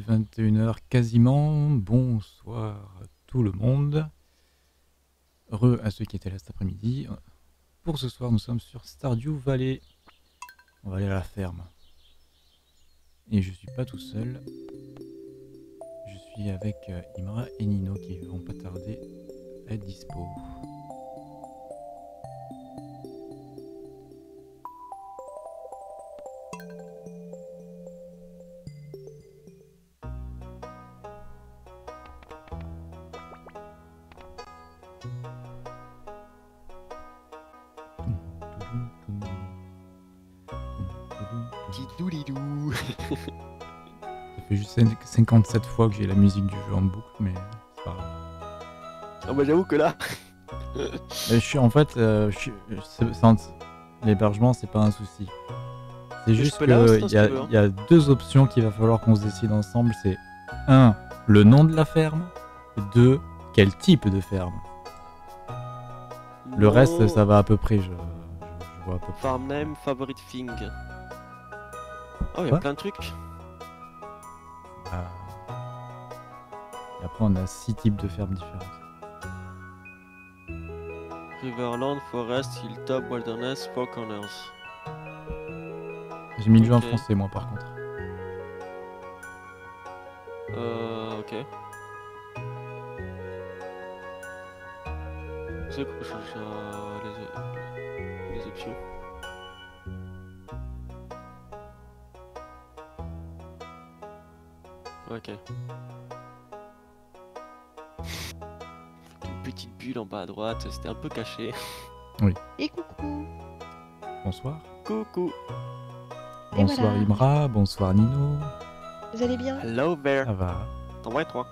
est 21h quasiment. Bonsoir à tout le monde. Heureux à ceux qui étaient là cet après-midi. Pour ce soir, nous sommes sur Stardew Valley. On va aller à la ferme. Et je suis pas tout seul. Je suis avec euh, Imra et Nino qui vont pas tarder à être dispo. 57 fois que j'ai la musique du jeu en boucle, mais c'est pas grave. Ah bah j'avoue que là, Euh, je suis en fait, euh, l'hébergement c'est pas un souci. C'est juste qu'il y, a- veux, hein. y a deux options qu'il va falloir qu'on se décide ensemble. C'est un, le nom de la ferme. Deux, quel type de ferme. Le non, reste, ça va à peu près. Je, je- je vois à peu près. Farm name, favorite thing. Oh, il y a plein de trucs. Et après, on a six types de fermes différentes. Riverland, Forest, Hilltop, Wilderness, Four Corners. J'ai mis le jeu en français, moi, par contre. Euh, ok. C'est quoi, je cherche euh, les, les options. Ok. Une petite bulle en bas à droite, c'était un peu caché. Et coucou Bonsoir. Coucou. Bonsoir voilà. Imra, bonsoir Nino. Vous allez bien? Hello there. Ça va. T'en vois trois.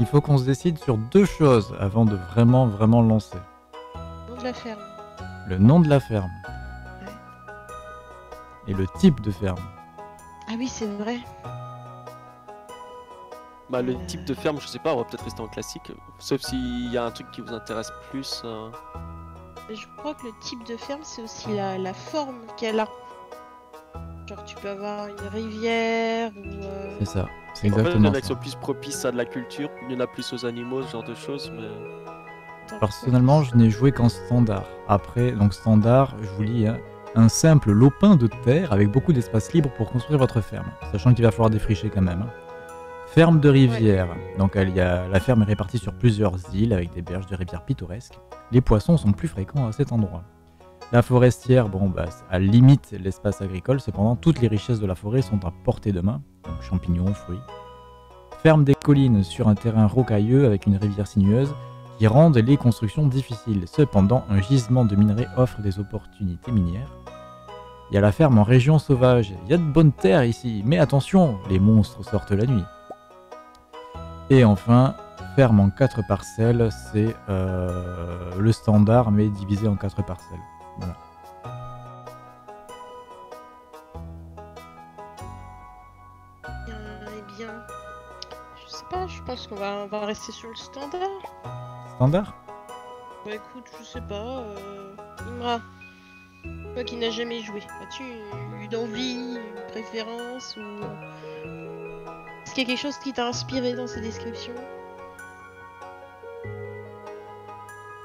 Il faut qu'on se décide sur deux choses avant de vraiment, vraiment lancer. Nom de la ferme. Le nom de la ferme. Et le type de ferme. Ah oui, c'est vrai. Bah le Euh. type de ferme, je sais pas, on va peut-être rester en classique. Sauf s'il y a un truc qui vous intéresse plus. euh. Je crois que le type de ferme, c'est aussi la, la forme qu'elle a. Genre, tu peux avoir une rivière ou. euh, C'est ça. C'est En fait, il y exactement en a qui ça. sont plus propices à de la culture, il y en a plus aux animaux, ce genre de choses, mais. Personnellement, je n'ai joué qu'en standard. Après, donc standard, je vous lis, hein, un simple lopin de terre avec beaucoup d'espace libre pour construire votre ferme. Sachant qu'il va falloir défricher quand même. hein. Ferme de rivière. Donc y a, la ferme est répartie sur plusieurs îles avec des berges de rivières pittoresques. Les poissons sont plus fréquents à cet endroit. La forestière, bon, bah, elle limite l'espace agricole, cependant toutes les richesses de la forêt sont à portée de main, donc champignons, fruits. Ferme des collines sur un terrain rocailleux avec une rivière sinueuse qui rendent les constructions difficiles. Cependant, un gisement de minerais offre des opportunités minières. Il y a la ferme en région sauvage. Il y a de bonnes terres ici, mais attention, les monstres sortent la nuit. Et enfin, ferme en quatre parcelles, c'est euh, le standard, mais divisé en quatre parcelles. Voilà. Pas, je pense qu'on va, on va rester sur le standard. Standard Bah écoute, je sais pas. Euh... Imra, toi qui n'as jamais joué, as-tu une envie, une préférence ou. Est-ce qu'il y a quelque chose qui t'a inspiré dans ces descriptions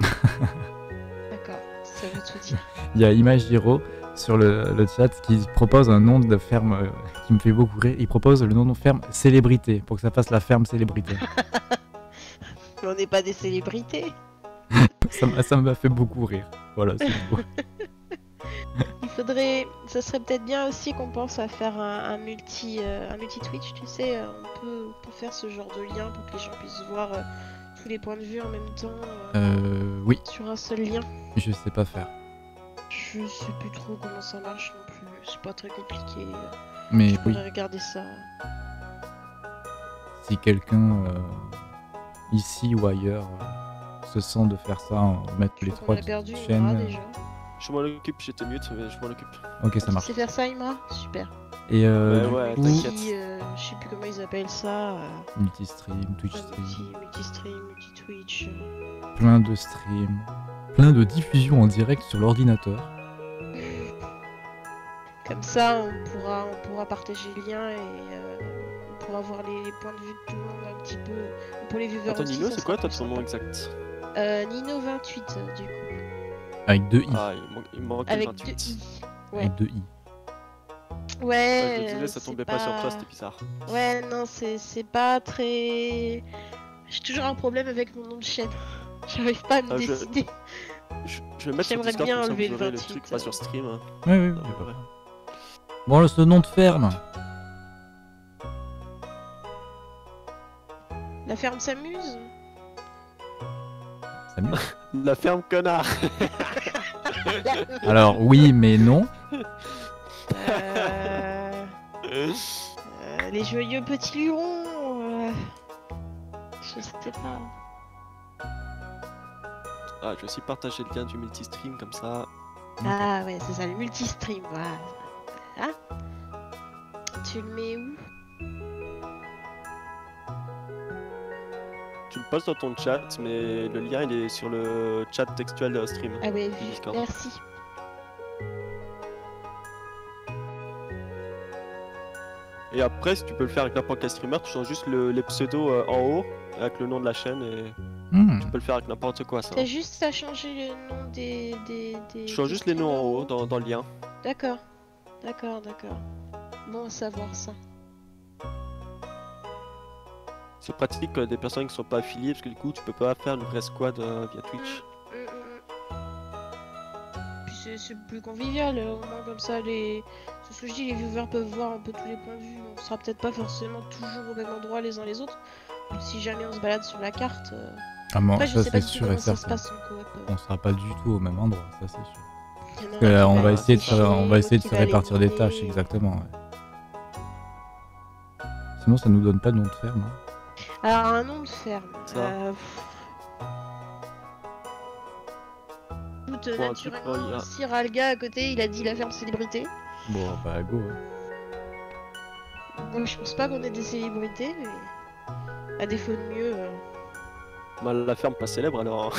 D'accord, ça veut tout dire. Il y a Imagiro sur le, le chat qui propose un nom de ferme euh, qui me fait beaucoup rire. Il propose le nom de ferme célébrité pour que ça fasse la ferme célébrité. Mais on n'est pas des célébrités. ça m'a- fait beaucoup rire. Voilà, c'est tout. Il faudrait, ça serait peut-être bien aussi qu'on pense à faire un, un multi, euh, un multi Twitch, tu sais, euh, on peut, on peut faire ce genre de lien pour que les gens puissent voir euh, tous les points de vue en même temps oui, sur un seul lien. je sais pas faire. Je sais plus trop comment ça marche non plus, c'est pas très compliqué. Mais je oui, pourrais regarder ça. si quelqu'un euh, ici ou ailleurs euh, se sent de faire ça, en mettre Je les trois Imra chaînes. déjà. Je m'en occupe, j'étais mute, mais je m'en occupe. Ok, ça Tu marche. sais faire ça Imra? Super. Et euh, Ouais, du ouais, euh, je sais plus comment ils appellent ça. euh, multi-stream, Twitch stream, multi stream, multi Twitch. euh. plein de streams, plein de diffusions en direct sur l'ordinateur. Comme ça, on pourra, on pourra partager le lien et euh, on pourra voir les, les points de vue de tout le monde un petit peu. Pour les viewers Attends, aussi, Nino, c'est quoi ton nom exact Euh, Nino 28 euh, du coup. Avec deux i. Ah, il, manque- il Avec 28. deux i. Ouais. Avec deux i. Ouais. Ouais, je disais, ça tombait pas sur toi, c'était bizarre. Ouais, non, c'est c'est pas très. J'ai toujours un problème avec mon nom de chaîne. J'arrive pas à me Ah, décider. Je, je vais mettre sur J'aimerais Discord bien comme ça, enlever vous le aurez le 28, truc pas euh. sur stream. hein. Oui, oui, oui. Y a pas ouais. Bon, le- ce nom de ferme. La ferme s'amuse. La ferme connard Alors, oui, mais non. Euh, euh, Les joyeux petits lurons. euh, Je sais pas. Ah, je vais aussi partager le lien du multistream comme ça. Ah ouais, c'est ça, le multistream. Voilà. Tu le mets où? Tu le postes dans ton chat, mais le lien il est sur le chat textuel de stream. Ah du Discord. merci. Et après, si tu peux le faire avec n'importe quel streamer, tu changes juste le- les pseudos euh, en haut avec le nom de la chaîne et Hmm. tu peux le faire avec n'importe quoi ça. T'as juste à changer le nom des. des, des Tu changes des juste les noms en haut dans, dans le lien. D'accord. D'accord, d'accord. À savoir ça? C'est pratique euh, des personnes qui sont pas affiliées parce que du coup tu peux pas faire une vraie squad euh, via Twitch. Mm, mm, mm. C'est- plus convivial, euh, au moins comme ça les. C'est ce que je dis, les viewers peuvent voir un peu tous les points de vue. On sera peut-être pas forcément toujours au même endroit les uns les autres. Si jamais on se balade sur la carte. euh, Ah, bon, Après, je ça sais pas tout sûr et comment ça se certain. passe en coop. On sera pas du tout au même endroit, ça c'est sûr. Parce que, on va essayer de on va essayer de se répartir des tâches, exactement. ouais. Sinon, ça nous donne pas de nom de ferme. hein. Alors, un nom de ferme. Ça. Euh... pff. Écoute, Faut un truc, naturellement, si Ralga à côté, il a dit la ferme célébrité. Bon, bah go. hein. Moi, je pense pas qu'on ait des célébrités, mais à défaut de mieux. euh. Bah, la ferme pas célèbre alors.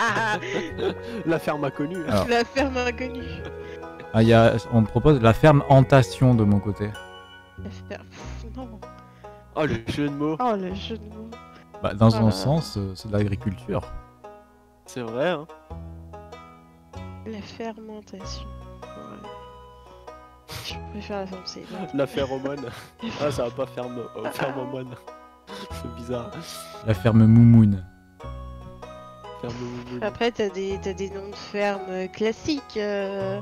hein. la ferme inconnue. Alors. la ferme inconnue. Ah, il y a, on me propose la ferme Hantation de mon côté. La ferme. pff, Non. Oh le jeu de mots. Oh, le jeu de mots. Bah, dans un sens, euh, c'est de l'agriculture. C'est vrai hein. La fermentation. Ouais. Je préfère la ferme. La phéromone. ah ça va pas ferme euh, phéromone. C'est bizarre. La ferme Moumoun. Ferme Après, t'as des, t'as des noms de fermes classiques. euh.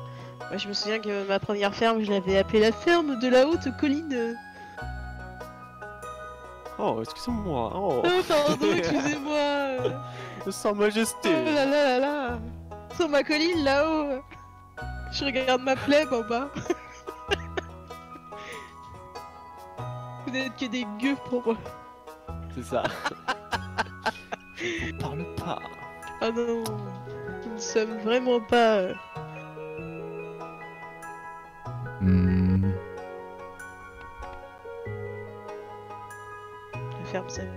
Moi, je me souviens que ma première ferme, je l'avais appelée la ferme de la haute colline. Oh excusez-moi. Oh. Oh, pardon, excusez-moi. euh. Sans Oh majesté. là là là là. Sur ma colline là-haut. Je regarde ma plaie en bas. Vous n'êtes que des gueux pour moi. C'est ça. Je parle pas. Ah non, nous ne sommes vraiment pas. Ferme s'amuse.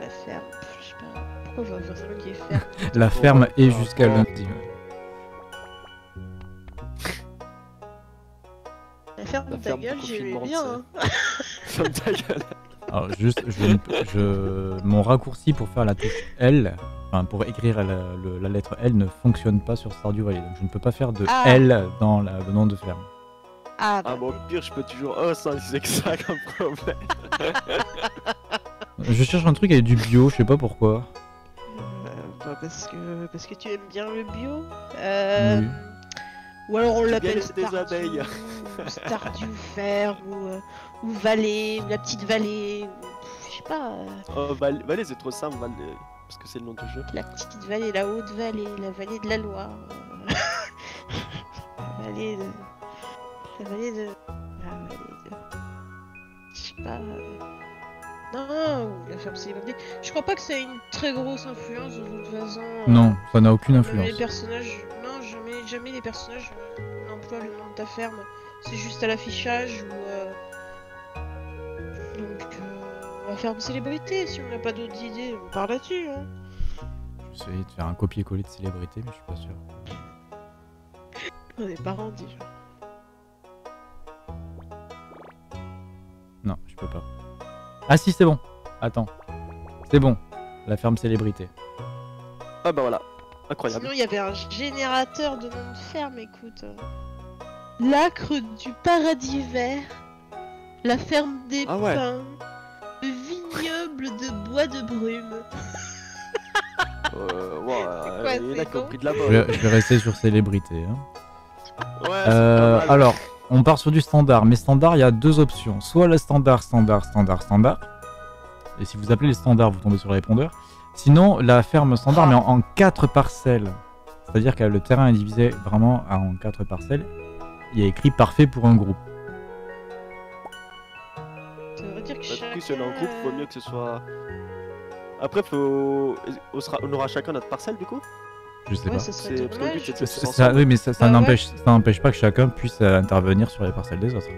La ferme. pff, Je sais pas. Pourquoi je vois forcément qui est ferme? La ferme ouais, est par jusqu'à lundi. ouais. La ferme La de ta ferme gueule, j'aimais bien. Hein. Ferme ta gueule. Alors juste, je, je- mon raccourci pour faire la touche L, enfin pour écrire la, le- la lettre L ne fonctionne pas sur Stardew Valley. Donc je ne peux pas faire de Ah. L dans la- le nom de ferme. Ah, Ah bon, au pire, je peux toujours. Oh, ça, c'est que ça comme problème. Je cherche un truc avec du bio, je sais pas pourquoi. euh, bah, parce que parce que tu aimes bien le bio. Euh, Oui. Ou alors on l'appelle Stardew, abeilles. ou Stardew Ferme ou, euh, ou Vallée ou la petite vallée. Je sais pas. euh, Oh, Val- Valais, c'est trop simple, Valais, parce que c'est le nom du jeu. la petite vallée, la haute vallée, la vallée de la Loire. euh, la vallée de. La vallée de. La vallée de. Je sais pas. Non, la ferme célébrité. Je crois pas que ça ait une très grosse influence, de toute façon. Euh, non, ça n'a aucune influence. Les personnages, non, jamais, jamais les personnages n'emploient le nom de ta ferme. C'est juste à l'affichage ou. Euh... Donc, euh, la ferme célébrité, si on n'a pas d'autres idées, on part là-dessus. Hein. Je vais de faire un copier-coller de célébrité, mais je suis pas sûr. on est parents déjà. Non, je peux pas. Ah si, c'est bon. Attends. C'est bon. La ferme célébrité. Ah bah voilà, incroyable. Sinon, il y avait un générateur de nom de ferme, écoute. L'acre du paradis vert, la ferme des Ah ouais. pins, le vignoble de bois de brume. Euh, ouais, euh, quoi, il y en c'est a qui ont con pris de la Je bonne. vais, je vais rester sur célébrité. hein. Ouais, c'est Euh, alors, on part sur du standard. Mais standard, il y a deux options. Soit le standard, standard, standard, standard. Et si vous appelez les standards, vous tombez sur le répondeur. Sinon, la ferme standard, mais en, en quatre parcelles. C'est-à-dire que le terrain est divisé vraiment en quatre parcelles. Il y a écrit parfait pour un groupe. Ça veut dire que Bah, du coup, si on est en chacun, groupe, vaut euh, mieux que ce soit. Après, faut. On, sera- on aura chacun notre parcelle du coup? Je sais Ouais, pas. ça serait dommage. Ça- ça- oui, mais ça, ça Bah n'empêche ça n'empêche pas que chacun puisse euh, intervenir sur les parcelles des autres.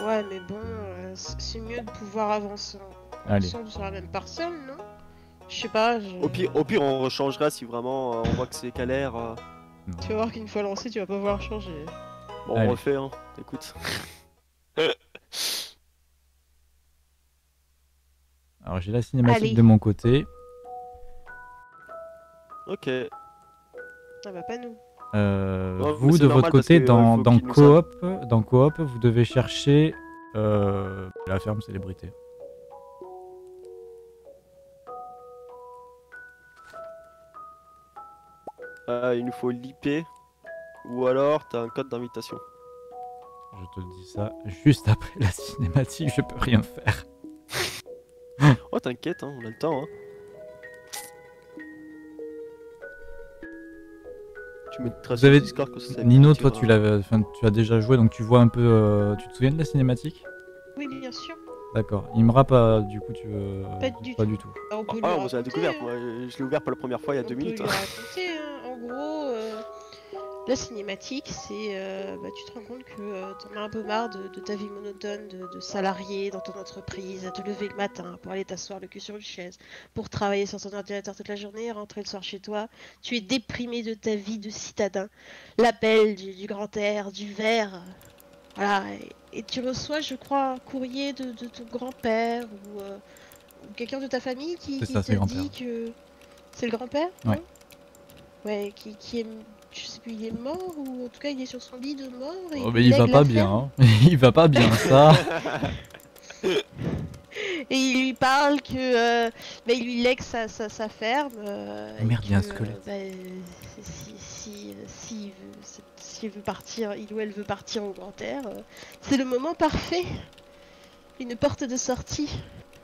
Ouais, mais bon, euh, c'est mieux de pouvoir avancer ensemble sur la même parcelle, non? Je sais pas, je- Au pire, au pire, on rechangera si vraiment euh, on voit que c'est galère. euh, tu vas voir qu'une fois lancé, tu vas pas pouvoir changer. Bon, Allez. on refait, hein. Écoute. Alors j'ai la cinématique Allez. de mon côté. Ok. Ah bah pas nous. Euh, vous de votre côté que, dans, euh, dans coop, dans coop, vous devez chercher euh, la ferme célébrité. Euh, il nous faut l'IP. Ou alors, t'as un code d'invitation. Je te dis ça juste après la cinématique, je peux rien faire. Oh, t'inquiète, hein, on a le temps. Hein. Tu mettras Vous sur avez- Discord que ça Nino, tu toi tu l'avais, enfin, tu as déjà joué donc tu vois un peu, euh, tu te souviens de la cinématique? Oui, bien sûr. D'accord. Imra pas, du coup tu veux Pas du pas tout. du tout. On peut lui Ah, moi, j'ai la raconter, découverte. hein. Moi, je l'ai ouvert pour la première fois il y a On deux peut minutes. lui la cinématique, c'est. euh, bah, tu te rends compte que euh, t'en as un peu marre de, de ta vie monotone de, de salarié dans ton entreprise, à te lever le matin pour aller t'asseoir le cul sur une chaise, pour travailler sur ton ordinateur toute la journée, rentrer le soir chez toi. Tu es déprimé de ta vie de citadin. L'appel du, du grand air, du verre. Voilà. Et, et tu reçois, je crois, un courrier de, de ton grand-père ou, euh, ou quelqu'un de ta famille qui, C'est qui ça, te dit que. C'est le grand-père Ouais. Ouais, qui, qui est. Je sais plus, il est mort ou en tout cas il est sur son lit de mort. et Oh, mais il va pas bien, hein. il va pas bien ça. Et il lui parle que. euh, bah, il lui lègue sa, sa, sa ferme. euh, merde, il y a un que, squelette. euh, bah, si, si, si, il veut, si- veut partir, il ou elle veut partir au grand air, euh, c'est le moment parfait. Une porte de sortie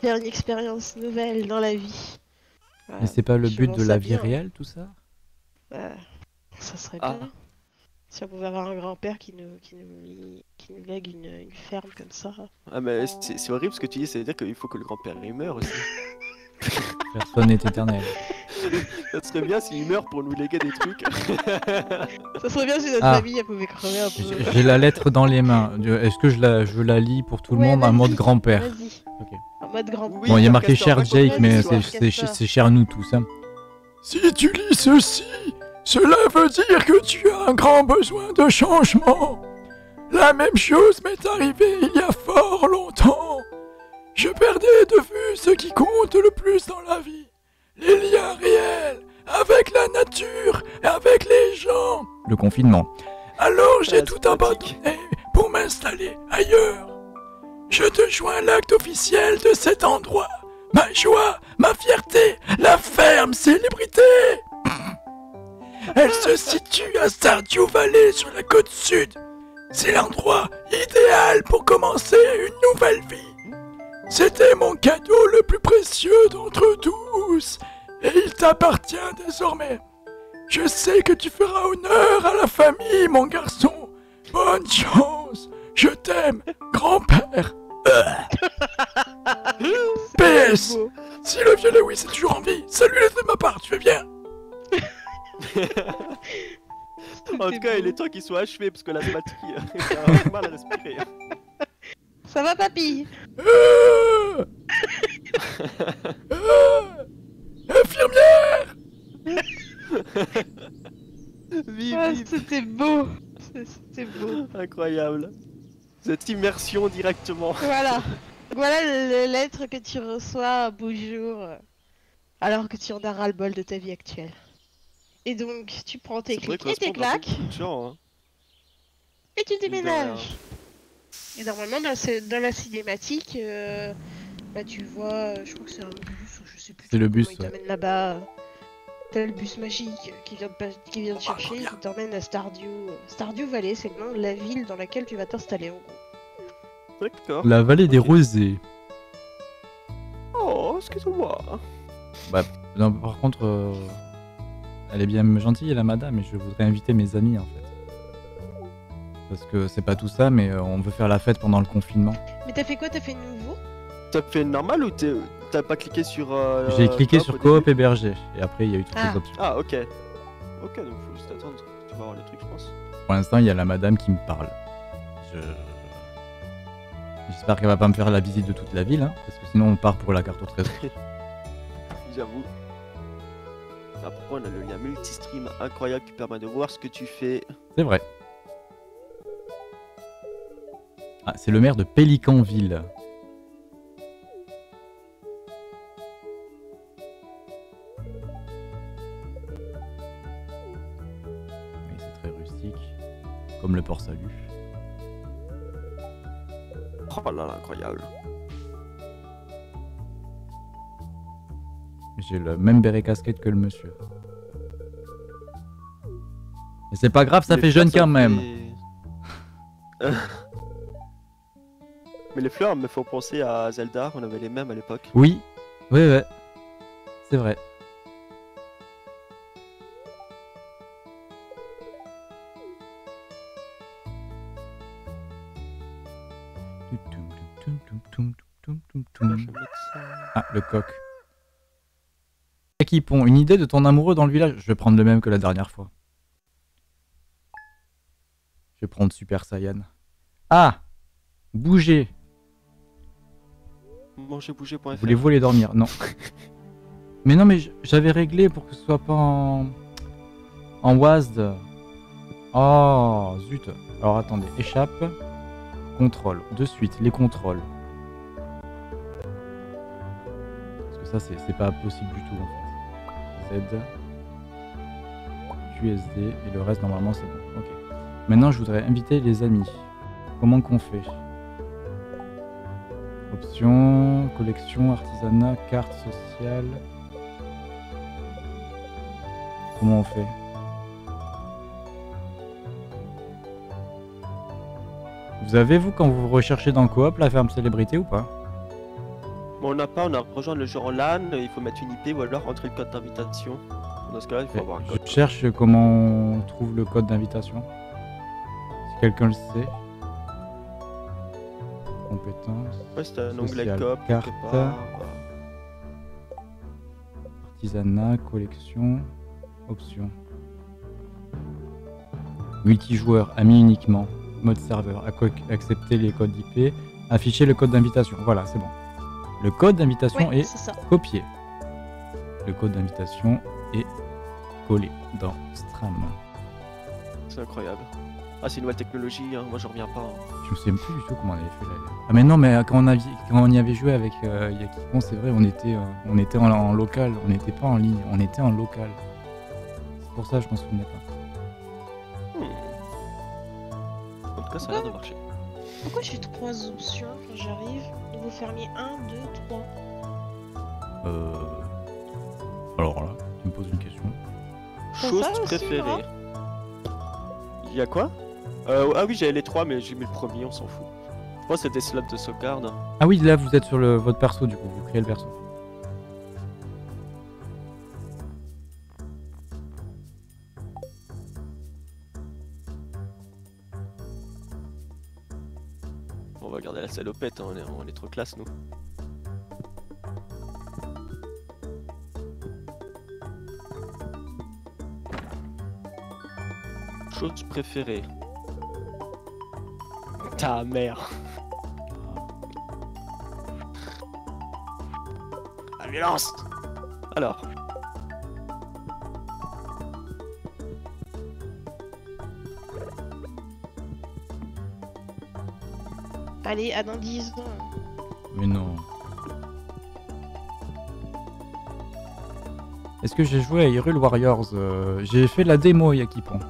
vers une expérience nouvelle dans la vie. Mais c'est pas le je but de la vie bien. réelle tout ça? Euh, ça serait Ah. bien. Si on pouvait avoir un grand-père qui nous, qui, nous, qui nous lègue une, une ferme comme ça. Ah, mais c'est c'est horrible ce que tu dis, c'est-à-dire qu'il faut que le grand-père il meure aussi. Personne n'est éternel. Ça serait bien s'il meurt pour nous léguer des trucs. Ça serait bien si notre Ah. famille elle pouvait crever un peu. J'ai j'ai la lettre dans les mains. Est-ce que je la, je la lis pour tout le monde en mode grand-père Vas-y. Ok. En mode grand Oui, Bon, il y a marqué cher Jake, mais c'est cher nous tous. Hein. Si tu lis ceci, cela veut dire que tu as un grand besoin de changement. La même chose m'est arrivée il y a fort longtemps. Je perdais de vue ce qui compte le plus dans la vie. Les liens réels avec la nature et avec les gens. Le confinement. Alors j'ai tout abandonné pour m'installer ailleurs. Je te joins l'acte officiel de cet endroit. Ma joie, ma fierté, la ferme célébrité. Elle se situe à Stardew Valley sur la côte sud. C'est l'endroit idéal pour commencer une nouvelle vie. C'était mon cadeau le plus précieux d'entre tous. Et il t'appartient désormais. Je sais que tu feras honneur à la famille, mon garçon. Bonne chance. Je t'aime, grand-père. PS. Si le vieux Lewis est toujours en vie, salut-le de ma part, tu fais bien En tout cas, il est temps qu'il soit achevé parce que l'asthmatique il a du mal à respirer. Ça va papy? Euh Euh Infirmière Vive, Ah, vive. C'était beau C'était beau Incroyable. Cette immersion directement. Voilà Voilà le- le lettre que tu reçois un beau jour, euh, alors que tu en as ras-le-bol de ta vie actuelle. Et donc, tu prends tes clics et tes claques hein. et tu déménages. Et normalement, dans, ce- dans la cinématique, euh, bah, tu vois, euh, je crois que c'est un bus, ou je sais plus C'est le bus, il ouais. t'amène là-bas. T'as le bus magique qui vient de, pas- qui vient de Oh, chercher, qui t'emmène à Stardew. Stardew Valley, c'est le nom de la ville dans laquelle tu vas t'installer en gros. D'accord. La vallée des Ok. rosés. Oh, excuse-moi. Non, par contre, euh, elle est bien gentille, la madame, et je voudrais inviter mes amis, en fait. Parce que c'est pas tout ça, mais euh, on veut faire la fête pendant le confinement. Mais t'as fait quoi? T'as fait nouveau? T'as fait normal ou t'es- t'as pas cliqué sur. euh, J'ai cliqué sur coop hébergé, et après il y a eu toutes Ah. les options. Ah, ok. Ok, donc faut juste attendre. Tu vas avoir le truc, je pense. Pour l'instant, il y a la madame qui me parle. Je... J'espère qu'elle va pas me faire la visite de toute la ville, hein, parce que sinon on part pour la carte au trésor. J'avoue. Après, on a le lien multistream incroyable qui permet de voir ce que tu fais. C'est vrai. Ah, c'est le maire de Pélicanville. Oui, c'est très rustique. Comme le port salut. Oh là là, incroyable. J'ai le même béret casquette que le monsieur. Mais c'est pas grave, ça Les fait jeune quand même. Mais les fleurs me font penser à Zelda, on avait les mêmes à l'époque. Oui, oui, ouais. C'est vrai. Ça. Ah, le coq. Une idée de ton amoureux dans le village Je vais prendre le même que la dernière fois. Je vais prendre Super Saiyan. Ah Bouger Manger-bouger.fr. Voulez-vous aller dormir? Non. mais non, mais j'avais réglé pour que ce soit pas en. en WASD. Oh, zut. Alors attendez, échappe. Contrôle. De suite, les contrôles. Parce que ça, c'est c'est pas possible du tout en fait. Z. QSD. Et le reste, normalement, c'est bon. Maintenant, je voudrais inviter les amis. Comment qu'on fait? Options, collection, artisanat, carte sociale. Comment on fait? Vous avez, vous, quand vous recherchez dans Coop, la ferme célébrité ou pas? On n'a pas, on a rejoint le jeu en LAN, il faut mettre une IP ou alors entrer le code d'invitation. Dans ce cas-là, il faut avoir un code. Je cherche comment on trouve le code d'invitation. Si quelqu'un le sait. Compétences, Ouais, c'est un onglet coop carte. part. artisanat, collection, options. Multijoueur, amis uniquement, mode serveur, accepter les codes IP, afficher le code d'invitation. Voilà, c'est bon. Le code d'invitation Ouais, est copié. Le code d'invitation est collé dans Stram. C'est incroyable. Ah, c'est une nouvelle technologie, hein. moi je reviens pas. hein. Je me souviens plus du tout comment on avait fait la... Ah mais non, mais quand on, avait, quand on y avait joué avec euh, Yakikon, c'est vrai, on était, euh, on était en, en local, on n'était pas en ligne, on était en local. C'est pour ça que je m'en souvenais pas. Hmm. En tout cas, ça a l'air de marcher. Pourquoi j'ai trois options quand j'arrive Niveau fermier 1, 2, 3. Euh... Alors là, tu me poses une question. Chose préférée. Laurent Il y a quoi? Euh, Ah oui, j'avais les trois, mais j'ai mis le premier, on s'en fout. Que c'était slots de sauvegarde. Ah oui, là vous êtes sur le, votre perso du coup, vous créez le perso. Va garder la salopette, hein, on, est, on est trop classe, nous. Chose préférée. Ta mère. La violence Alors. Allez, à dans 10 ans. Mais non. Est-ce que j'ai joué à Hyrule Warriors Euh, J'ai fait la démo Yakipon.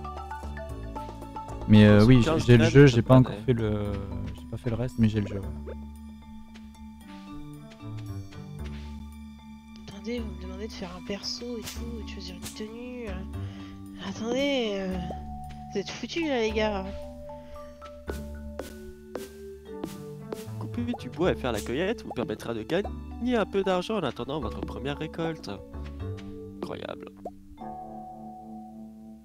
Mais euh, oui, 15 j'ai le jeu, j'ai pas encore fait le. J'ai pas fait le reste, mais j'ai le jeu. Attendez, vous me demandez de faire un perso et tout, et de choisir une tenue. euh. Attendez, euh, vous êtes foutus là les gars. Couper du bois et faire la cueillette vous permettra de gagner un peu d'argent en attendant votre première récolte. Incroyable.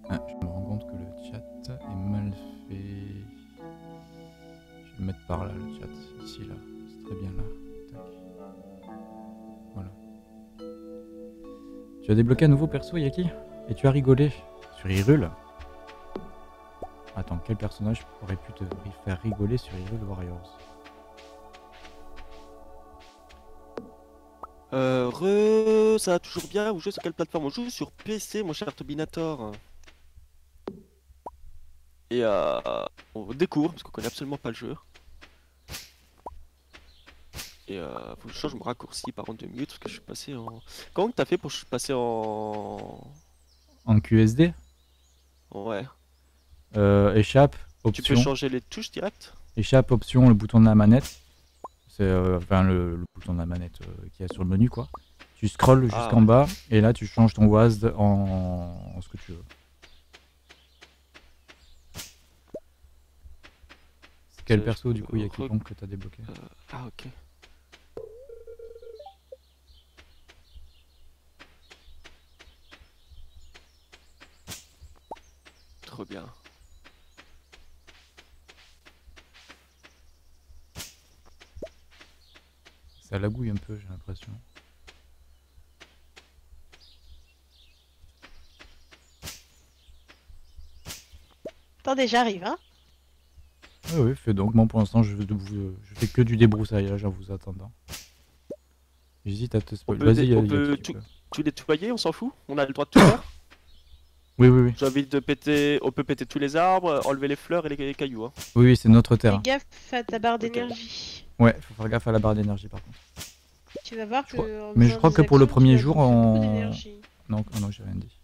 Ah, je me rends compte que le chat est mal fait. Je vais le mettre par là, le chat. Ici, là. C'est très bien là. Voilà. Tu as débloqué un nouveau perso, Yaki? Et tu as rigolé sur Hyrule? Attends, quel personnage aurait pu te faire rigoler sur Hyrule Warriors? Euh, re, ça va toujours bien. Vous jouez sur quelle plateforme? On joue sur PC, mon cher Tobinator. Et euh, on découvre, parce qu'on connaît absolument pas le jeu. Et euh, faut que je change mon raccourci par contre de minutes parce que je suis passé en. Comment t'as fait pour passer en. En QSD Ouais. euh, Échappe, Tu peux option. changer les touches direct? Échappe, option, le bouton de la manette. C'est euh, enfin le, le bouton de la manette euh, qui est sur le menu quoi. Tu scrolles Ah, jusqu'en ouais. bas et là tu changes ton WASD en, en ce que tu veux. C'est quel perso du coup il y a quiconque que t'as débloqué? Euh, Ah ok. Trop bien. Ça lagouille un peu j'ai l'impression. Attendez, j'arrive, hein. Oui oui fais donc. Moi pour l'instant je, je, je fais que du débroussaillage en vous attendant. J'hésite à te spoiler. peut Vas-y on peut. Tout nettoyer, on s'en fout On a le droit de tout faire Oui oui oui. J'ai envie de péter. On peut péter tous les arbres, enlever les fleurs et les, les cailloux. Hein. Oui oui c'est notre Fais terrain. gaffe à ta barre d'énergie. Ouais faut faire gaffe à la barre d'énergie par contre. Tu vas voir Je que. crois- mais je crois que pour le premier jour, on-. Non ah non j'ai rien dit.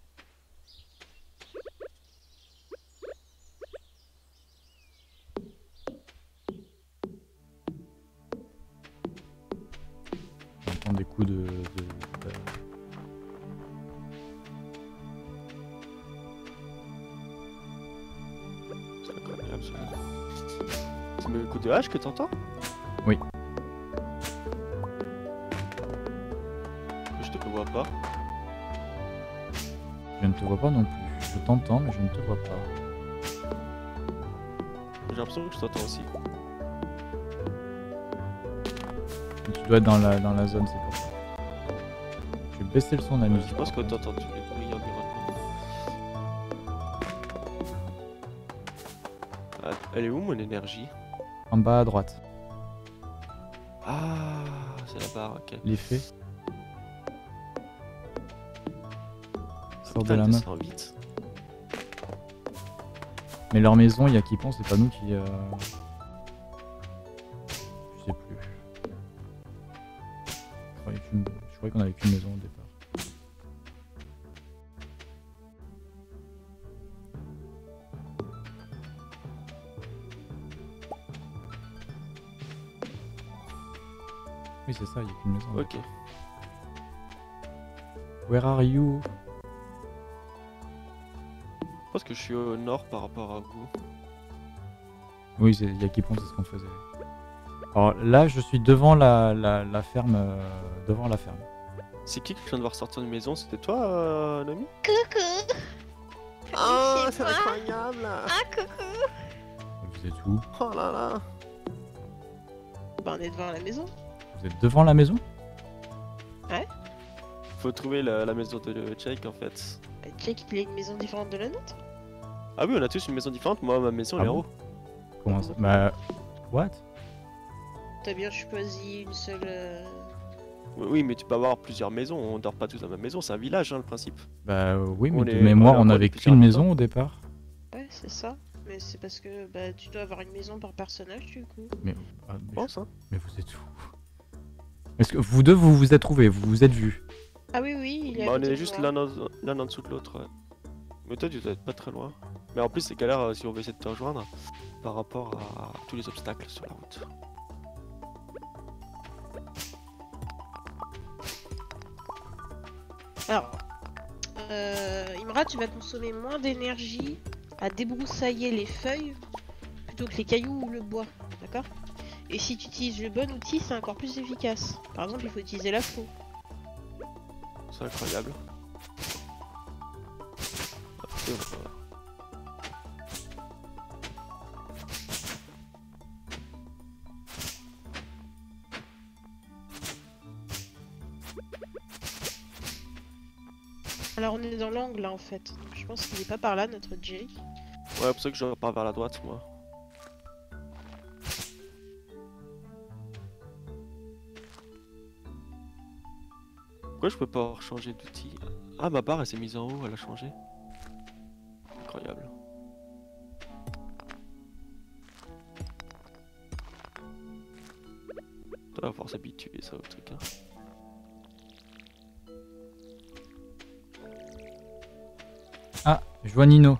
J'entends des coups de- de hache que t'entends Oui. Je te vois pas. Je ne te vois pas non plus. Je t'entends, mais je ne te vois pas. J'ai l'impression que je t'entends aussi. Tu dois être dans la, dans la zone, c'est pour ça. Je vais baisser le son de la musique. Je pense que t'entends tous les bruits environnants. Ah, Elle est où mon énergie? En bas à droite. Ah, c'est la barre, ok. L'effet. Sort de la main. Mais leur maison, il y a qui pense, c'est pas nous qui. euh, Je sais plus. Je croyais qu'on avait qu'une maison au départ. Ok. Where are you? Je pense que je suis au nord par rapport à vous. Oui, c'est- il y a qui pense, c'est ce qu'on faisait. Alors là, je suis devant la, la, la ferme. euh, devant la ferme. C'est qui que je viens de voir sortir d'une maison? C'était toi, euh, Nomi? Coucou Ah, c'est incroyable Ah, coucou Vous êtes où? Oh là là Bah, on est devant la maison. Vous êtes devant la maison? Faut trouver la, la maison de Jake en fait. Jake, il a une maison différente de la nôtre? Ah oui, on a tous une maison différente. Moi, ma maison, Ah elle est en bon haut. Comment ça? Bah. What? T'as bien choisi une seule. euh, Oui, oui, mais tu peux avoir plusieurs maisons. On dort pas tous dans la même maison. C'est un village, hein, le principe. Bah euh, oui, mais On de est- mémoire, on est on encore avait plusieurs qu'une maison au départ. Ouais, c'est ça. Mais c'est parce que bah, tu dois avoir une maison par personnage du coup. Mais, ah, mais, Je pense, hein. mais vous êtes où Est-ce que vous deux, vous vous êtes trouvés, vous vous êtes vus? Ah oui, oui, il est Bah, on est juste l'un en, dessous de l'autre. ouais. Mais toi, tu dois être pas très loin. Mais en plus, c'est galère euh, si on veut essayer de te rejoindre par rapport à tous les obstacles sur la route. Alors, euh, Imra, tu vas consommer moins d'énergie à débroussailler les feuilles plutôt que les cailloux ou le bois, d'accord? Et si tu utilises le bon outil, c'est encore plus efficace. Par exemple, il faut utiliser la faux. C'est incroyable. Et on va- Alors, on est dans l'angle là en fait. Donc, je pense qu'il est pas par là, notre Jerry. Ouais, pour ça que je repars vers la droite, moi. Pourquoi je peux pas changer d'outil Ah, ma barre elle s'est mise en haut, elle a changé. Incroyable. On va falloir s'habituer ça au truc. Hein. Ah, je vois Nino.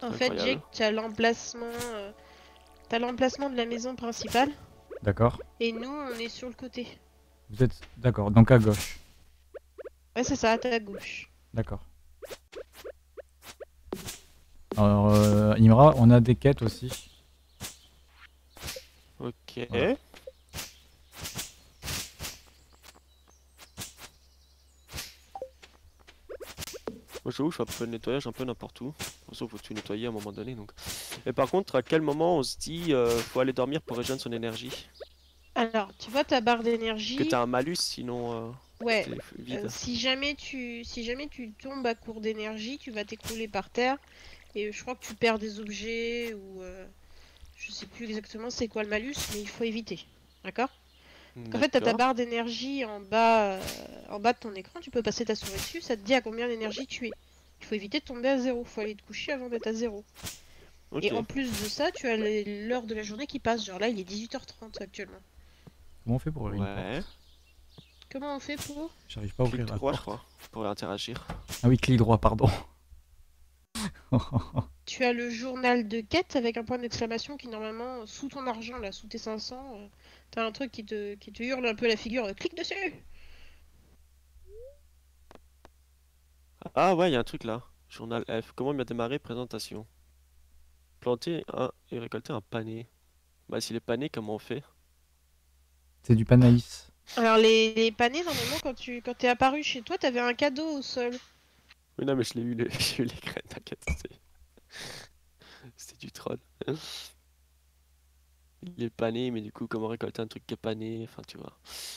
En fait. Jake, tu as l'emplacement. euh, T'as l'emplacement de la maison principale D'accord. et nous on est sur le côté. Vous êtes d'accord, donc à gauche. Ouais, c'est ça, à ta gauche. D'accord. Alors, euh, Imra, on a des quêtes aussi. Ok. Voilà. Moi j'avoue, je fais un peu de nettoyage un peu n'importe où. Sauf faut tout nettoyer à un moment donné donc. Et par contre, à quel moment on se dit euh, faut aller dormir pour régénérer son énergie? Alors, tu vois ta barre d'énergie. Que t'as un malus sinon euh, Ouais. vide. Euh, si jamais tu si jamais tu tombes à court d'énergie, tu vas t'écrouler par terre et je crois que tu perds des objets ou euh, je sais plus exactement c'est quoi le malus, mais il faut éviter. D'accord? En fait, t'as ta barre d'énergie en bas euh, en bas de ton écran, tu peux passer ta souris dessus, ça te dit à combien d'énergie tu es. Il faut éviter de tomber à zéro, faut aller te coucher avant d'être à zéro. Et en plus de ça, tu as l'heure de la journée qui passe, genre là il est 18h30 actuellement. Comment on fait pour ouvrir une Ouais. porte? Comment on fait pour? J'arrive pas à Clic ouvrir la droit, je crois, pour interagir. Ah oui, clic droit, pardon. Tu as le journal de quête avec un point d'exclamation qui normalement sous ton argent là, sous tes 500, euh, t'as un truc qui te, qui te hurle un peu la figure, euh, clique dessus Ah ouais, il y a un truc là. Journal F. Comment bien démarrer présentation? Planter un et récolter un pané. Bah s'il est pané, comment on fait? C'est du Panaïs. Alors les, les panés normalement quand tu quand t'es apparu chez toi t'avais un cadeau au sol. Oui non mais je l'ai eu, le... j'ai eu les graines, t'inquiète. c'est- C'était du troll. Il est pané, mais du coup comment récolter un truc qui est pané, enfin tu vois.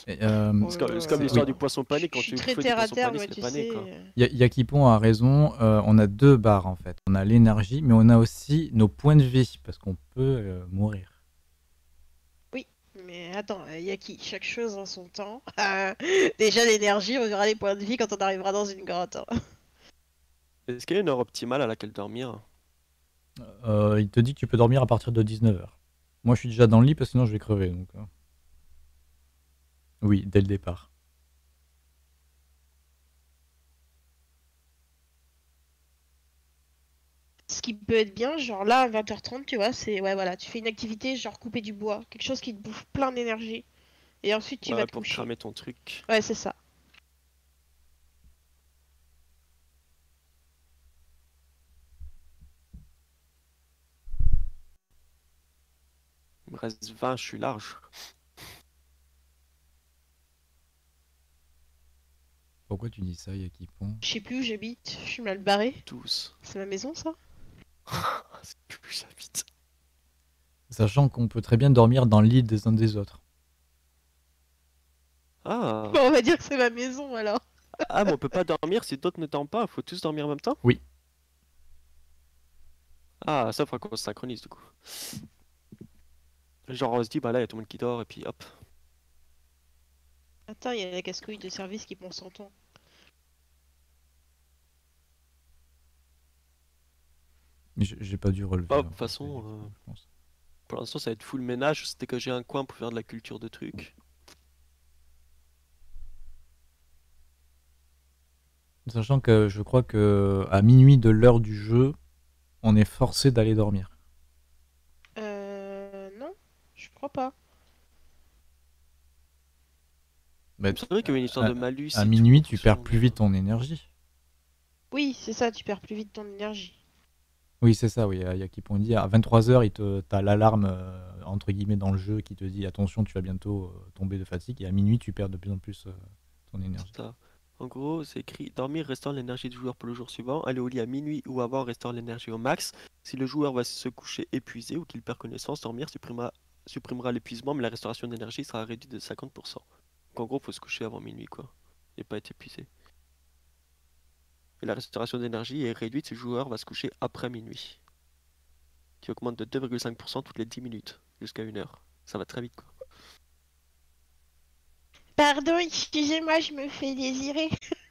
Euh, Ouais, C'est comme, l'histoire Oui. du poisson pané, quand je suis tu très fais du terre à poisson terre, pané, moi, c'est tu pané sais. Yakipon a raison, euh, on a deux barres en fait. On a l'énergie, mais on a aussi nos points de vie, parce qu'on peut euh, mourir. Mais attends, euh, y a qui? Chaque chose en son temps. Euh, déjà l'énergie, on verra les points de vie quand on arrivera dans une grotte. hein. Est-ce qu'il y a une heure optimale à laquelle dormir? Euh, il te dit que tu peux dormir à partir de 19h. Moi je suis déjà dans le lit parce que sinon je vais crever. Donc, euh. Oui, dès le départ. Ce qui peut être bien, genre là à 20h30, tu vois, c'est ouais voilà, tu fais une activité genre couper du bois, quelque chose qui te bouffe plein d'énergie. Et ensuite tu Ouais, vas te pour coucher. cramer ton truc. Ouais, c'est ça. Me reste 20, je suis large. Pourquoi tu dis ça, Yakipon? Je sais plus où j'habite, je suis mal barré. 12. C'est ma maison ça? C'est plus où j'habite. Sachant qu'on peut très bien dormir dans le lit des uns des autres. Ah. Bon, on va dire que c'est ma maison alors. ah, mais on peut pas dormir si d'autres ne dorment pas, faut tous dormir en même temps? Oui. Ah, ça faudra qu'on se synchronise du coup. Genre on se dit, bah là il y a tout le monde qui dort et puis hop. Attends, il y a la casse-couille de service qui prend son temps. Mais j'ai pas dû relever. Oh, de toute façon, euh, je pense. Pour l'instant, ça va être full ménage. C'était que j'ai un coin pour faire de la culture de trucs. Sachant que je crois que à minuit de l'heure du jeu, on est forcé d'aller dormir. Euh. Non, je crois pas. Mais C'est vrai qu'il y avait une histoire à- de malus. à minuit, tu perds plus vite ton énergie. Oui, c'est ça, tu perds plus vite ton énergie. Oui, c'est ça, oui. Il y a qui pourrait dire à 23h, il te, t'as l'alarme euh, entre guillemets dans le jeu qui te dit attention, tu vas bientôt euh, tomber de fatigue. Et à minuit, tu perds de plus en plus euh, ton énergie. Ça. En gros, c'est écrit dormir restaure l'énergie du joueur pour le jour suivant, aller au lit à minuit ou avant restaure l'énergie au max. Si le joueur va se coucher épuisé ou qu'il perd connaissance, dormir supprimera, supprimera l'épuisement, mais la restauration d'énergie sera réduite de 50%. Donc en gros, faut se coucher avant minuit, quoi. Et pas être épuisé. Et la restauration d'énergie est réduite si le joueur va se coucher après minuit. Qui augmente de 2,5% toutes les 10 minutes, jusqu'à 1 heure. Ça va très vite, quoi. Pardon, excusez-moi, je me fais désirer.